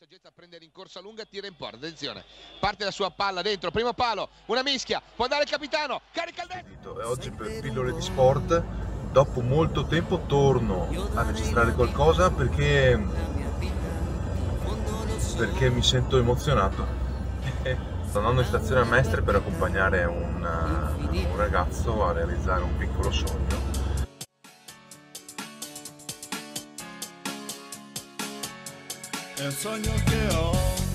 saggezza a prendere in corsa lunga, tira in porta, attenzione, parte la sua palla dentro, primo palo, una mischia, può andare il capitano, carica il dentro. E oggi per pillole di sport, dopo molto tempo torno a registrare qualcosa perché, perché mi sento emozionato. Sto andando in stazione a Mestre per accompagnare un, un ragazzo a realizzare un piccolo sogno. È il sogno che ho